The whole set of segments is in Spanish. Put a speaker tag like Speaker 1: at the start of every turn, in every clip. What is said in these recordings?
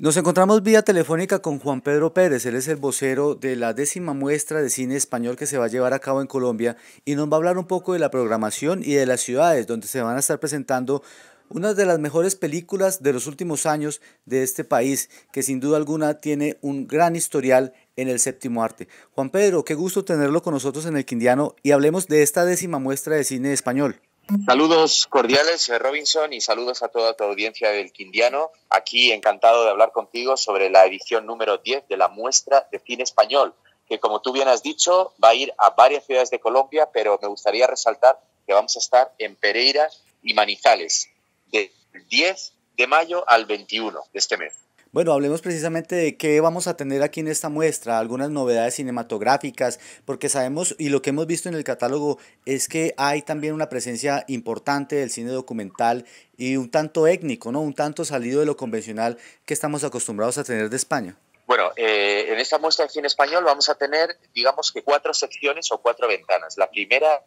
Speaker 1: Nos encontramos vía telefónica con Juan Pedro Pérez, él es el vocero de la décima muestra de cine español que se va a llevar a cabo en Colombia y nos va a hablar un poco de la programación y de las ciudades donde se van a estar presentando una de las mejores películas de los últimos años de este país, que sin duda alguna tiene un gran historial en el séptimo arte. Juan Pedro, qué gusto tenerlo con nosotros en el Quindiano y hablemos de esta décima muestra de cine español.
Speaker 2: Saludos cordiales, eh, Robinson, y saludos a toda tu audiencia del Quindiano. Aquí encantado de hablar contigo sobre la edición número 10 de la muestra de cine español, que como tú bien has dicho, va a ir a varias ciudades de Colombia, pero me gustaría resaltar que vamos a estar en Pereira y Manizales, del 10 de mayo al 21 de este mes.
Speaker 1: Bueno, hablemos precisamente de qué vamos a tener aquí en esta muestra, algunas novedades cinematográficas, porque sabemos y lo que hemos visto en el catálogo es que hay también una presencia importante del cine documental y un tanto étnico, ¿no? Un tanto salido de lo convencional que estamos acostumbrados a tener de España.
Speaker 2: Bueno, eh, en esta muestra de cine español vamos a tener, digamos que cuatro secciones o cuatro ventanas. La primera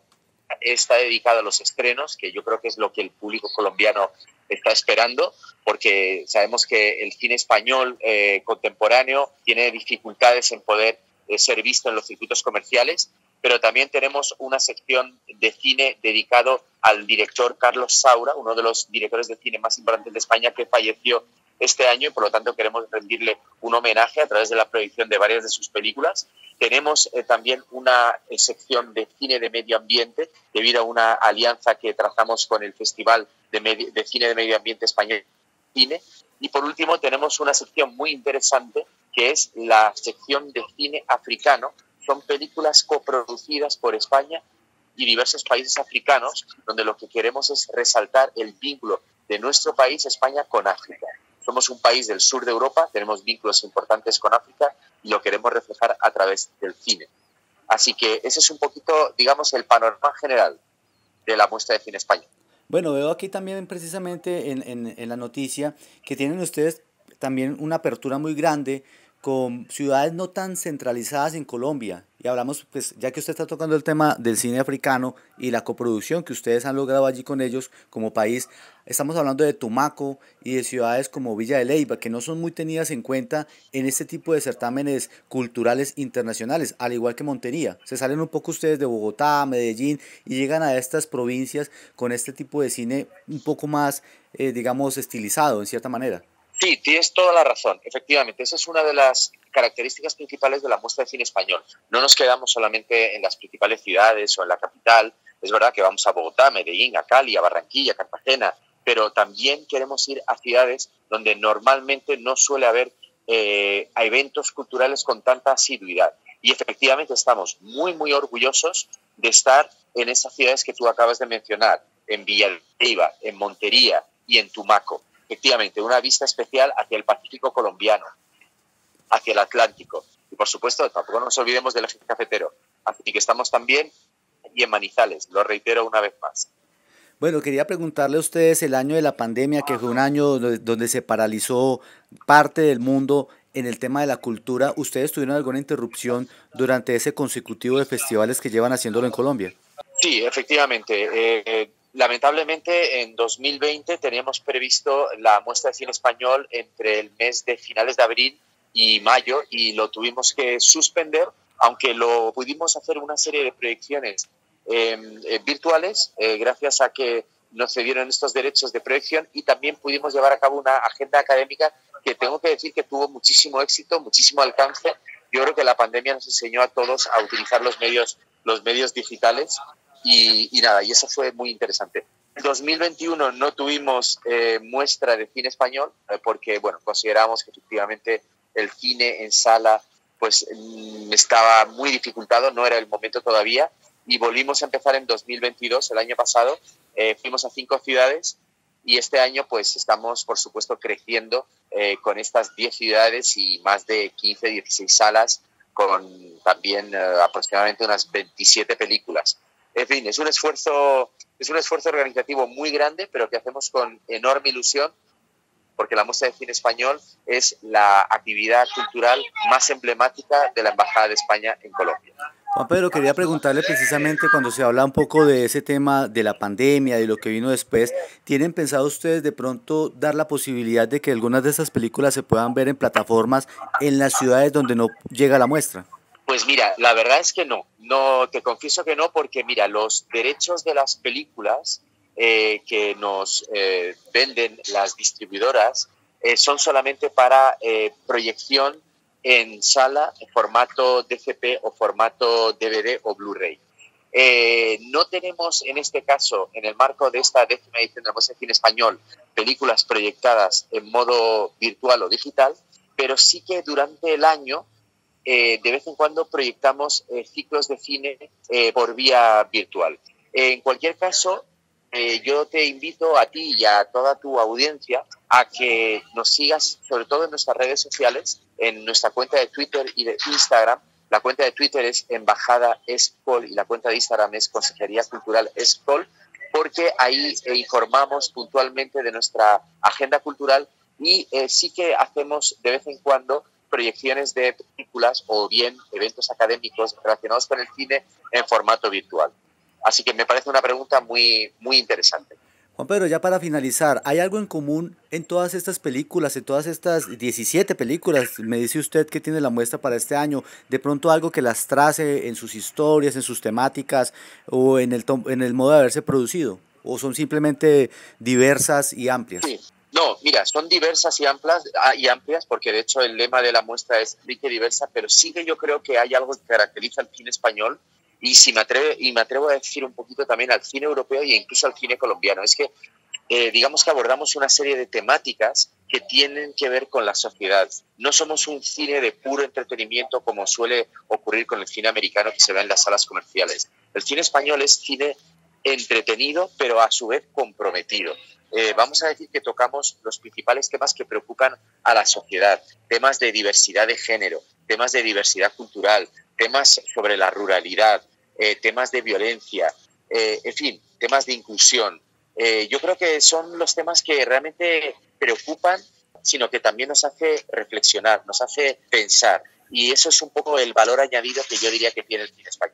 Speaker 2: está dedicada a los estrenos, que yo creo que es lo que el público colombiano está esperando, porque sabemos que el cine español eh, contemporáneo tiene dificultades en poder eh, ser visto en los circuitos comerciales, pero también tenemos una sección de cine dedicado al director Carlos Saura, uno de los directores de cine más importantes de España que falleció este año y por lo tanto queremos rendirle un homenaje a través de la proyección de varias de sus películas. Tenemos eh, también una sección de cine de medio ambiente debido a una alianza que trazamos con el Festival de, Cine de Medio Ambiente Español Cine. Y por último tenemos una sección muy interesante que es la sección de cine africano. Son películas coproducidas por España y diversos países africanos, donde lo que queremos es resaltar el vínculo de nuestro país, España, con África. Somos un país del sur de Europa, tenemos vínculos importantes con África y lo queremos reflejar a través del cine. Así que ese es un poquito, digamos, el panorama general de la muestra de cine español.
Speaker 1: Bueno, veo aquí también precisamente en, en, en la noticia que tienen ustedes también una apertura muy grande con ciudades no tan centralizadas en Colombia. Y hablamos, pues, ya que usted está tocando el tema del cine africano y la coproducción que ustedes han logrado allí con ellos como país, estamos hablando de Tumaco y de ciudades como Villa de Leyva, que no son muy tenidas en cuenta en este tipo de certámenes culturales internacionales, al igual que Montería. Se salen un poco ustedes de Bogotá, Medellín y llegan a estas provincias con este tipo de cine un poco más, eh, digamos, estilizado en cierta manera.
Speaker 2: Sí, tienes toda la razón. Efectivamente, esa es una de las características principales de la muestra de cine español. No nos quedamos solamente en las principales ciudades o en la capital. Es verdad que vamos a Bogotá, Medellín, a Cali, a Barranquilla, Cartagena, pero también queremos ir a ciudades donde normalmente no suele haber eh, eventos culturales con tanta asiduidad. Y efectivamente estamos muy, muy orgullosos de estar en esas ciudades que tú acabas de mencionar, en Villalba, en Montería y en Tumaco efectivamente, una vista especial hacia el Pacífico colombiano, hacia el Atlántico. Y por supuesto, tampoco nos olvidemos del eje cafetero. Así que estamos también y en Manizales, lo reitero una vez más.
Speaker 1: Bueno, quería preguntarle a ustedes el año de la pandemia, que fue un año donde se paralizó parte del mundo en el tema de la cultura. ¿Ustedes tuvieron alguna interrupción durante ese consecutivo de festivales que llevan haciéndolo en Colombia?
Speaker 2: Sí, efectivamente. Eh, Lamentablemente, en 2020 teníamos previsto la muestra de cine español entre el mes de finales de abril y mayo y lo tuvimos que suspender, aunque lo pudimos hacer una serie de proyecciones em, eh, virtuales eh, gracias a que nos cedieron estos derechos de proyección y también pudimos llevar a cabo una agenda académica que tengo que decir que tuvo muchísimo éxito, muchísimo alcance. Yo creo que la pandemia nos enseñó a todos a utilizar los medios, los medios digitales y, nada, y eso fue muy interesante. En 2021 no tuvimos eh, muestra de cine español eh, porque, bueno, consideramos que efectivamente el cine en sala pues mm, estaba muy dificultado, no era el momento todavía y volvimos a empezar en 2022, el año pasado, eh, fuimos a cinco ciudades y este año pues estamos por supuesto creciendo con estas 10 ciudades y más de 15, 16 salas con también aproximadamente unas 27 películas. En fin, es un esfuerzo, es un esfuerzo organizativo muy grande, pero que hacemos con enorme ilusión, porque la muestra de cine español es la actividad cultural más emblemática de la Embajada de España en Colombia.
Speaker 1: Juan Pedro, quería preguntarle precisamente cuando se habla un poco de ese tema de la pandemia, de lo que vino después, ¿tienen pensado ustedes de pronto dar la posibilidad de que algunas de esas películas se puedan ver en plataformas en las ciudades donde no llega la muestra?
Speaker 2: Pues mira, la verdad es que no, no te confieso que no, porque mira, los derechos de las películas eh, que nos eh, venden las distribuidoras eh, son solamente para proyección en sala, formato DCP o formato DVD o Blu-ray. Eh, no tenemos en este caso, en el marco de esta décima edición de la Español, películas proyectadas en modo virtual o digital, pero sí que durante el año, eh, de vez en cuando, proyectamos eh, ciclos de cine por vía virtual. En cualquier caso, yo te invito a ti y a toda tu audiencia a que nos sigas, sobre todo en nuestras redes sociales, en nuestra cuenta de Twitter y de Instagram. La cuenta de Twitter es Embajada Escol y la cuenta de Instagram es Consejería Cultural Escol, porque ahí eh, informamos puntualmente de nuestra agenda cultural y eh, sí que hacemos de vez en cuando proyecciones de películas o bien eventos académicos relacionados con el cine en formato virtual. Así que me parece una pregunta muy, muy interesante.
Speaker 1: Juan Pedro, ya para finalizar, ¿hay algo en común en todas estas películas, en todas estas 17 películas? Me dice usted que tiene la muestra para este año, de pronto algo que las trace en sus historias, en sus temáticas o en el, en el modo de haberse producido, o son simplemente diversas y amplias?
Speaker 2: Sí. No, mira, son diversas y amplias, ah, y amplias porque de hecho el lema de la muestra es rica diversa, pero sí que yo creo que hay algo que caracteriza al cine español y, si me atreve, y me atrevo a decir un poquito también al cine europeo e incluso al cine colombiano. Es que eh, digamos que abordamos una serie de temáticas que tienen que ver con la sociedad. No somos un cine de puro entretenimiento como suele ocurrir con el cine americano que se ve en las salas comerciales. El cine español es cine entretenido, pero a su vez comprometido. Eh, vamos a decir que tocamos los principales temas que preocupan a la sociedad, temas de diversidad de género, temas de diversidad cultural, temas sobre la ruralidad, eh, temas de violencia, eh, en fin, temas de inclusión. Yo creo que son los temas que realmente preocupan, sino que también nos hace reflexionar, nos hace pensar. Y eso es un poco el valor añadido que yo diría que tiene el cine español.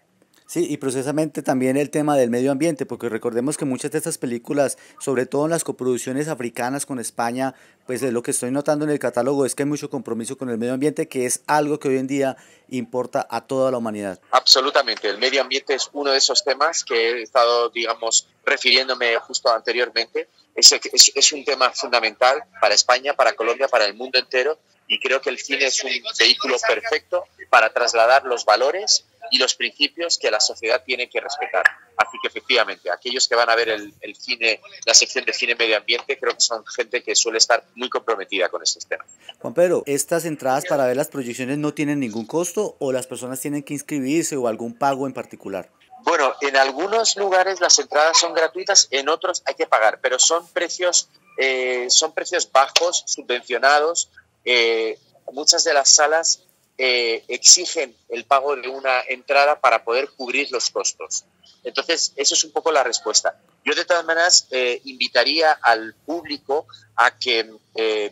Speaker 1: Sí, y precisamente también el tema del medio ambiente, porque recordemos que muchas de estas películas, sobre todo en las coproducciones africanas con España, pues lo que estoy notando en el catálogo es que hay mucho compromiso con el medio ambiente, que es algo que hoy en día importa a toda la humanidad.
Speaker 2: Absolutamente, el medio ambiente es uno de esos temas que he estado, digamos, refiriéndome justo anteriormente. Es, es un tema fundamental para España, para Colombia, para el mundo entero, y creo que el cine es un vehículo perfecto para trasladar los valores y los principios que la sociedad tiene que respetar. Así que efectivamente, aquellos que van a ver el, cine, la sección de cine medio ambiente, creo que son gente que suele estar muy comprometida con estos temas.
Speaker 1: Juan Pedro, ¿estas entradas para ver las proyecciones no tienen ningún costo o las personas tienen que inscribirse o algún pago en particular?
Speaker 2: Bueno, en algunos lugares las entradas son gratuitas, en otros hay que pagar, pero son precios, eh, son precios bajos, subvencionados. Eh, muchas de las salas eh, exigen el pago de una entrada para poder cubrir los costos. Entonces, eso es un poco la respuesta. Yo de todas maneras eh, invitaría al público a que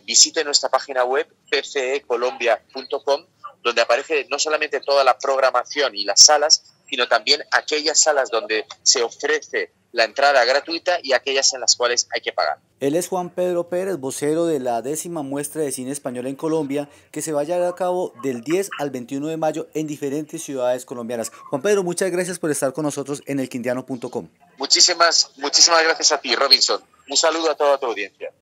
Speaker 2: visite nuestra página web pcecolombia.com, donde aparece no solamente toda la programación y las salas, sino también aquellas salas donde se ofrece la entrada gratuita y aquellas en las cuales hay que pagar.
Speaker 1: Él es Juan Pedro Pérez, vocero de la décima muestra de cine español en Colombia, que se va a llevar a cabo del 10 al 21 de mayo en diferentes ciudades colombianas. Juan Pedro, muchas gracias por estar con nosotros en elquindiano.com.
Speaker 2: Muchísimas, muchísimas gracias a ti, Robinson. Un saludo a toda tu audiencia.